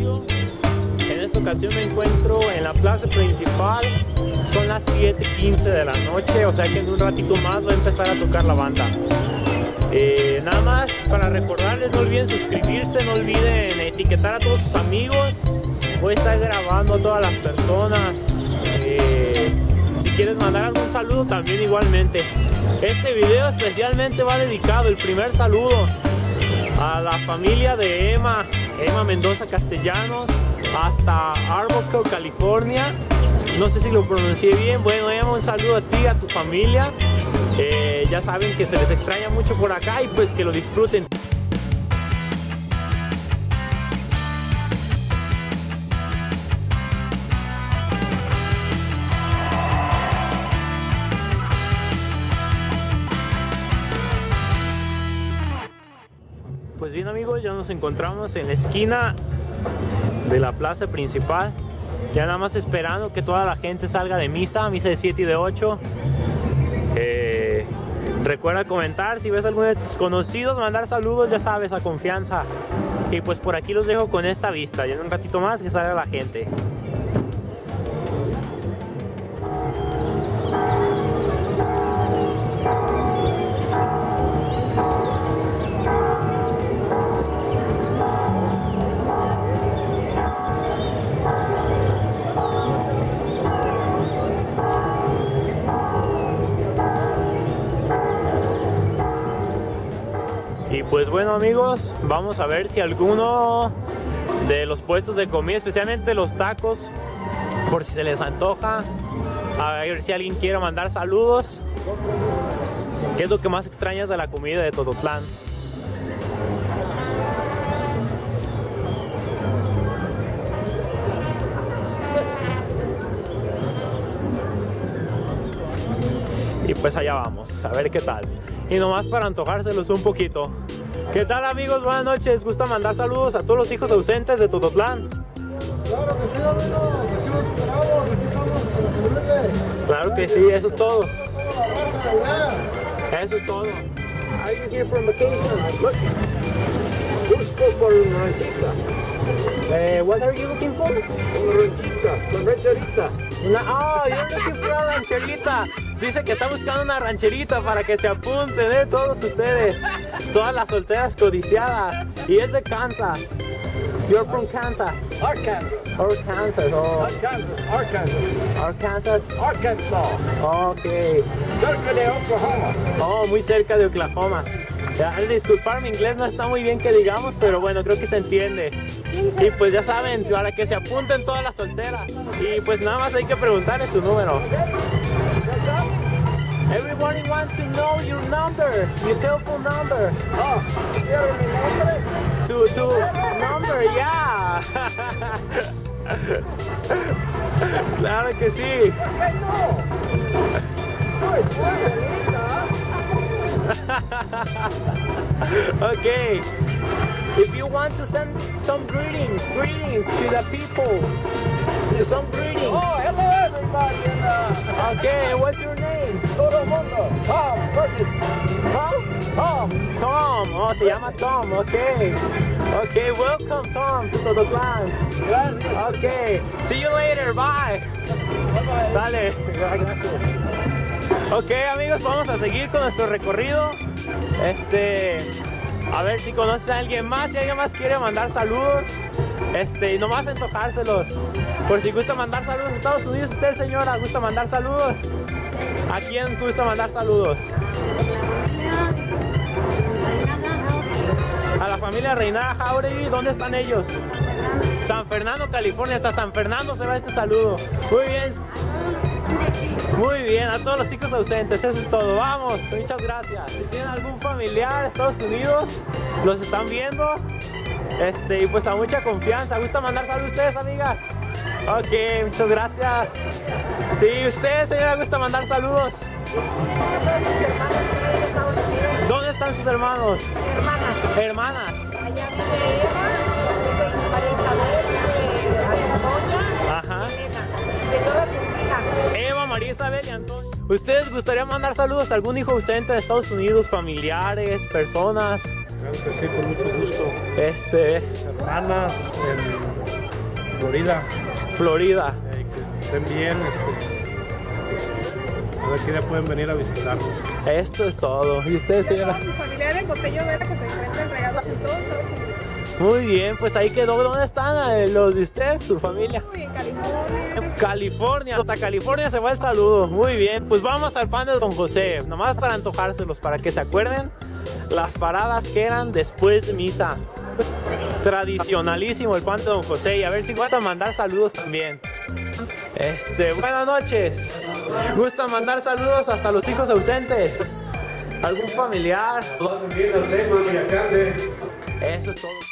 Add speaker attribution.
Speaker 1: En esta ocasión me encuentro en la plaza principal. Son las 7:15 de la noche, o sea que en un ratito más va a empezar a tocar la banda. Eh, nada más para recordarles, no olviden suscribirse, no olviden etiquetar a todos sus amigos. Voy a estar grabando a todas las personas. Eh, si quieres mandar algún saludo, también igualmente. Este video especialmente va dedicado, el primer saludo, a la familia de Emma, Emma Mendoza Castellanos, hasta Arbuckle, California. No sé si lo pronuncié bien. Bueno, Emma, un saludo a ti, a tu familia. Eh, ya saben que se les extraña mucho por acá y pues que lo disfruten. Pues bien amigos, ya nos encontramos en la esquina de la plaza principal. Ya nada más esperando que toda la gente salga de misa, misa de 7 y de 8. Eh, recuerda comentar si ves a alguno de tus conocidos, mandar saludos, ya sabes, a confianza. Y pues por aquí los dejo con esta vista. Ya en un ratito más que salga la gente. Pues bueno amigos, vamos a ver si alguno de los puestos de comida, especialmente los tacos, por si se les antoja, a ver si alguien quiere mandar saludos. ¿Qué es lo que más extrañas de la comida de Tototlán? Y pues allá vamos, a ver qué tal. Y nomás para antojárselos un poquito. ¿Qué tal amigos? Buenas noches. Gusta mandar saludos a todos los hijos ausentes de Tototlán.
Speaker 2: Claro que sí, amigos. Aquí los esperamos. Aquí estamos para servirles.
Speaker 1: Claro que sí, eso es todo. Eso es todo. Are you here from vacation? Look. Busco por una ranchita. Eh, what are you looking for?
Speaker 2: Una ranchita, la rancherita.
Speaker 1: Una, oh, you're looking for a rancherita. Dice que está buscando una rancherita para que se apunten, ¿eh? Todos ustedes. Todas las solteras codiciadas. Y es de Kansas. You're from Kansas.
Speaker 2: Arkansas.
Speaker 1: Or Kansas. Oh,
Speaker 2: Arkansas. Arkansas.
Speaker 1: Arkansas.
Speaker 2: Arkansas.
Speaker 1: Ok.
Speaker 2: Cerca de Oklahoma.
Speaker 1: Oh, muy cerca de Oklahoma. Ya, disculpar, mi inglés no está muy bien que digamos, pero bueno, creo que se entiende. Y pues ya saben, para que se apunten todas las solteras. Y pues nada más hay que preguntarle su número. Everybody wants to know your number, your telephone number.
Speaker 2: Ah, ¿quieren mi nombre?
Speaker 1: Tu, tu number, yeah. claro que sí. okay. If you want to send some greetings, greetings to the people, some greetings.
Speaker 2: Oh, hello everybody uh,
Speaker 1: Okay, what's your name?
Speaker 2: todo mundo. Tom, Burton.
Speaker 1: Tom?
Speaker 2: Tom.
Speaker 1: Tom. Oh, se llama Tom. Okay. Okay, welcome Tom to Tototlán.
Speaker 2: Gracias.
Speaker 1: Okay. See you later. Bye.
Speaker 2: Bye-bye.
Speaker 1: Dale. Ok amigos, vamos a seguir con nuestro recorrido. Este, a ver si conoces a alguien más, si alguien más quiere mandar saludos. Este, y nomás antojárselos. Por si gusta mandar saludos a Estados Unidos, usted señora, gusta mandar saludos. ¿A quién gusta mandar saludos? A la familia Reinada Jauregui, ¿dónde están ellos? San Fernando, California, hasta San Fernando se va este saludo. Muy bien, muy bien, a todos los hijos ausentes, eso es todo. Vamos, muchas gracias. Si tienen algún familiar de Estados Unidos, los están viendo. Este, y pues a mucha confianza. ¿Gusta mandar saludos ustedes, amigas? Ok, muchas gracias. Sí, usted, señora, gusta mandar saludos. ¿Dónde están sus hermanos?
Speaker 3: hermanas.
Speaker 1: Hermanas.
Speaker 3: Allá María Isabel,
Speaker 1: María Isabel y Antonio. ¿Ustedes gustaría mandar saludos a algún hijo ausente de Estados Unidos, familiares, personas?
Speaker 4: Claro que sí, con mucho gusto.
Speaker 1: Este,
Speaker 4: Hermanas en Florida,
Speaker 1: Florida.
Speaker 4: eh, que estén bien. Este, a ver qué día pueden venir a visitarnos.
Speaker 1: Esto es todo. ¿Y usted, señora?
Speaker 3: Mi familiar en Botello Verde que se encuentran regados en todos Estados Unidos.
Speaker 1: Muy bien, pues ahí quedó. ¿Dónde están eh, los de usted, su familia?
Speaker 3: Y en California.
Speaker 1: En California, hasta California se va el saludo. Muy bien, pues vamos al pan de Don José. Nomás para antojárselos, para que se acuerden las paradas que eran después de misa. Tradicionalísimo el pan de Don José. Y a ver si gusta mandar saludos también. Este, buenas noches. Gusta mandar saludos hasta los hijos ausentes. ¿Algún familiar? Eso es todo.